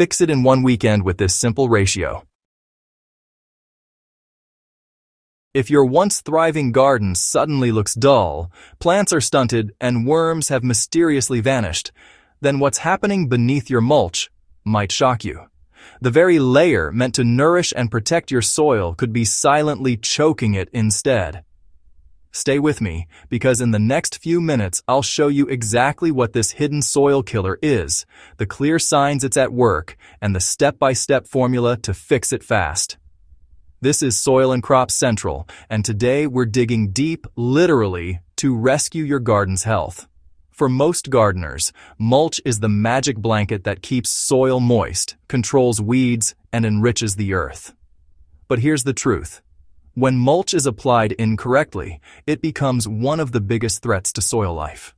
Fix it in one weekend with this simple ratio. If your once thriving garden suddenly looks dull, plants are stunted, and worms have mysteriously vanished, then what's happening beneath your mulch might shock you. The very layer meant to nourish and protect your soil could be silently choking it instead. Stay with me, because in the next few minutes I'll show you exactly what this hidden soil killer is, the clear signs it's at work, and the step-by-step formula to fix it fast. This is Soil and Crop Central, and today we're digging deep, literally, to rescue your garden's health. For most gardeners, mulch is the magic blanket that keeps soil moist, controls weeds, and enriches the earth. But here's the truth. When mulch is applied incorrectly, it becomes one of the biggest threats to soil life.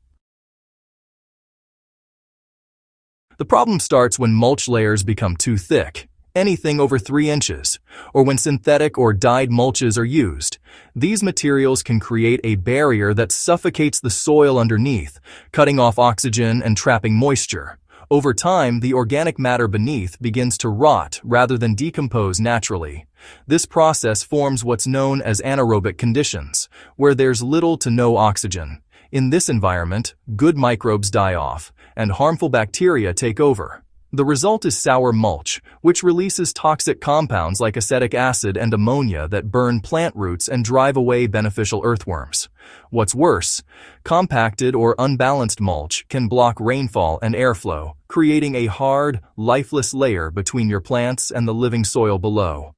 The problem starts when mulch layers become too thick, anything over 3 inches, or when synthetic or dyed mulches are used. These materials can create a barrier that suffocates the soil underneath, cutting off oxygen and trapping moisture. Over time, the organic matter beneath begins to rot rather than decompose naturally. This process forms what's known as anaerobic conditions, where there's little to no oxygen. In this environment, good microbes die off, and harmful bacteria take over. The result is sour mulch, which releases toxic compounds like acetic acid and ammonia that burn plant roots and drive away beneficial earthworms. What's worse, compacted or unbalanced mulch can block rainfall and airflow, creating a hard, lifeless layer between your plants and the living soil below.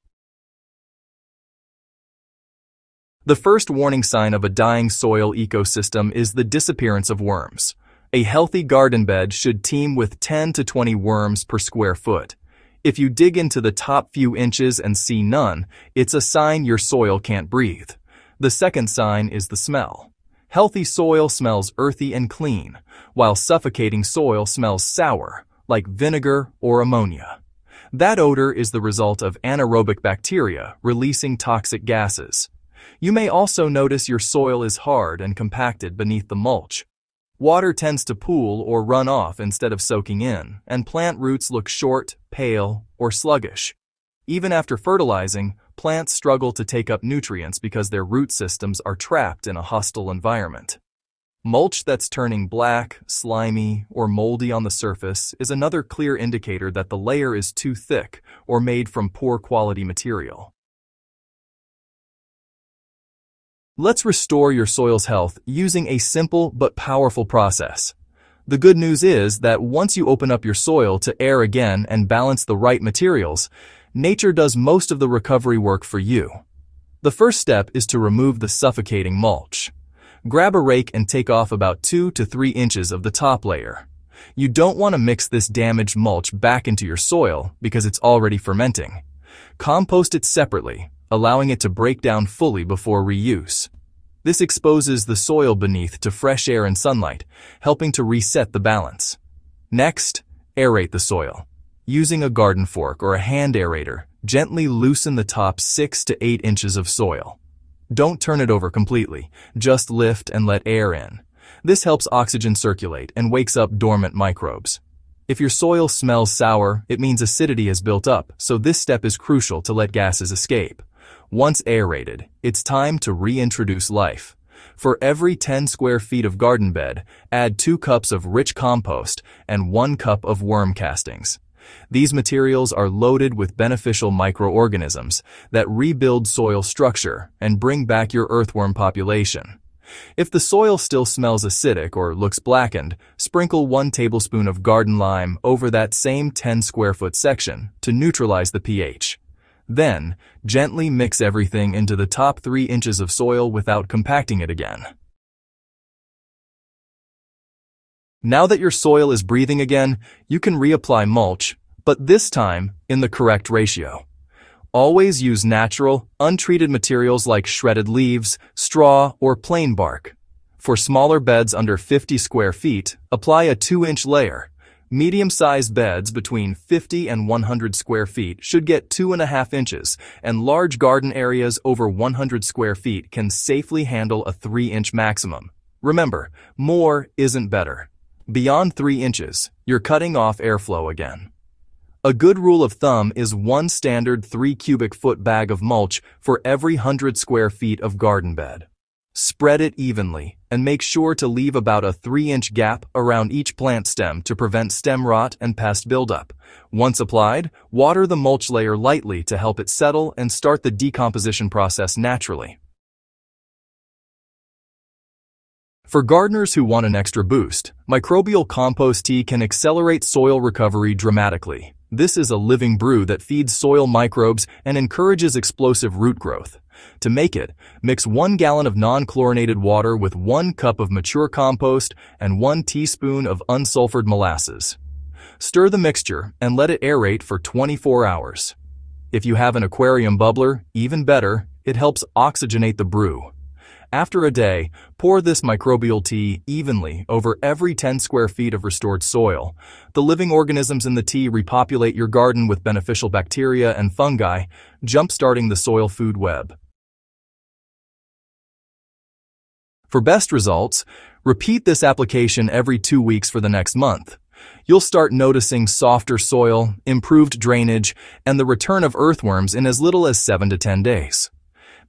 The first warning sign of a dying soil ecosystem is the disappearance of worms. A healthy garden bed should teem with 10 to 20 worms per square foot. If you dig into the top few inches and see none, it's a sign your soil can't breathe. The second sign is the smell. Healthy soil smells earthy and clean, while suffocating soil smells sour, like vinegar or ammonia. That odor is the result of anaerobic bacteria releasing toxic gases. You may also notice your soil is hard and compacted beneath the mulch, Water tends to pool or run off instead of soaking in, and plant roots look short, pale, or sluggish. Even after fertilizing, plants struggle to take up nutrients because their root systems are trapped in a hostile environment. Mulch that's turning black, slimy, or moldy on the surface is another clear indicator that the layer is too thick or made from poor quality material. Let's restore your soil's health using a simple but powerful process. The good news is that once you open up your soil to air again and balance the right materials, nature does most of the recovery work for you. The first step is to remove the suffocating mulch. Grab a rake and take off about 2 to 3 inches of the top layer. You don't want to mix this damaged mulch back into your soil because it's already fermenting. Compost it separately, allowing it to break down fully before reuse. This exposes the soil beneath to fresh air and sunlight, helping to reset the balance. Next, aerate the soil. Using a garden fork or a hand aerator, gently loosen the top 6 to 8 inches of soil. Don't turn it over completely, just lift and let air in. This helps oxygen circulate and wakes up dormant microbes. If your soil smells sour, it means acidity has built up, so this step is crucial to let gases escape. Once aerated, it's time to reintroduce life. For every 10 square feet of garden bed, add 2 cups of rich compost and 1 cup of worm castings. These materials are loaded with beneficial microorganisms that rebuild soil structure and bring back your earthworm population. If the soil still smells acidic or looks blackened, sprinkle 1 tablespoon of garden lime over that same 10 square foot section to neutralize the pH. Then, gently mix everything into the top 3 inches of soil without compacting it again. Now that your soil is breathing again, you can reapply mulch, but this time in the correct ratio. Always use natural, untreated materials like shredded leaves, straw, or plain bark. For smaller beds under 50 square feet, apply a 2-inch layer, Medium-sized beds between 50 and 100 square feet should get 2.5 inches, and large garden areas over 100 square feet can safely handle a 3-inch maximum. Remember, more isn't better. Beyond 3 inches, you're cutting off airflow again. A good rule of thumb is one standard 3 cubic foot bag of mulch for every 100 square feet of garden bed. Spread it evenly, and make sure to leave about a 3-inch gap around each plant stem to prevent stem rot and pest buildup. Once applied, water the mulch layer lightly to help it settle and start the decomposition process naturally. For gardeners who want an extra boost, microbial compost tea can accelerate soil recovery dramatically. This is a living brew that feeds soil microbes and encourages explosive root growth. To make it, mix one gallon of non-chlorinated water with one cup of mature compost and one teaspoon of unsulfured molasses. Stir the mixture and let it aerate for 24 hours. If you have an aquarium bubbler, even better, it helps oxygenate the brew. After a day, pour this microbial tea evenly over every 10 square feet of restored soil. The living organisms in the tea repopulate your garden with beneficial bacteria and fungi, jump-starting the soil food web. For best results, repeat this application every two weeks for the next month. You'll start noticing softer soil, improved drainage, and the return of earthworms in as little as 7 to 10 days.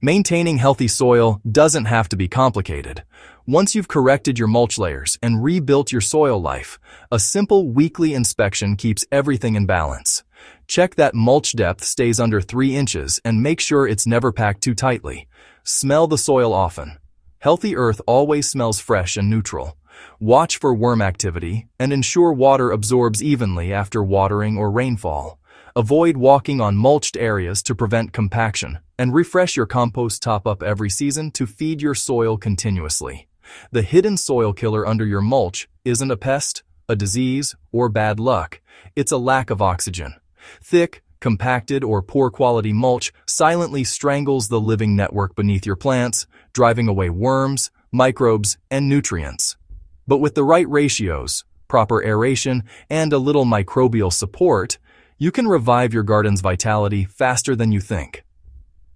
Maintaining healthy soil doesn't have to be complicated. Once you've corrected your mulch layers and rebuilt your soil life, a simple weekly inspection keeps everything in balance. Check that mulch depth stays under 3 inches and make sure it's never packed too tightly. Smell the soil often. Healthy earth always smells fresh and neutral. Watch for worm activity and ensure water absorbs evenly after watering or rainfall. Avoid walking on mulched areas to prevent compaction, and refresh your compost top-up every season to feed your soil continuously. The hidden soil killer under your mulch isn't a pest, a disease, or bad luck. It's a lack of oxygen. Thick, compacted, or poor quality mulch silently strangles the living network beneath your plants, driving away worms, microbes, and nutrients. But with the right ratios, proper aeration, and a little microbial support, you can revive your garden's vitality faster than you think.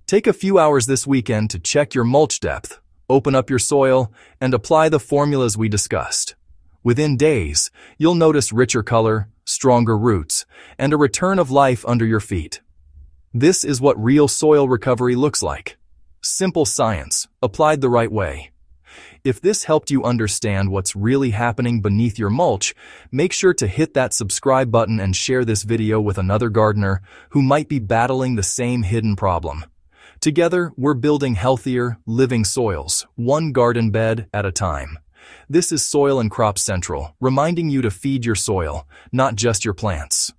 Take a few hours this weekend to check your mulch depth, open up your soil, and apply the formulas we discussed. Within days, you'll notice richer color, stronger roots, and a return of life under your feet. This is what real soil recovery looks like. Simple science, applied the right way. If this helped you understand what's really happening beneath your mulch, make sure to hit that subscribe button and share this video with another gardener who might be battling the same hidden problem. Together, we're building healthier, living soils, one garden bed at a time. This is Soil and Crop Central, reminding you to feed your soil, not just your plants.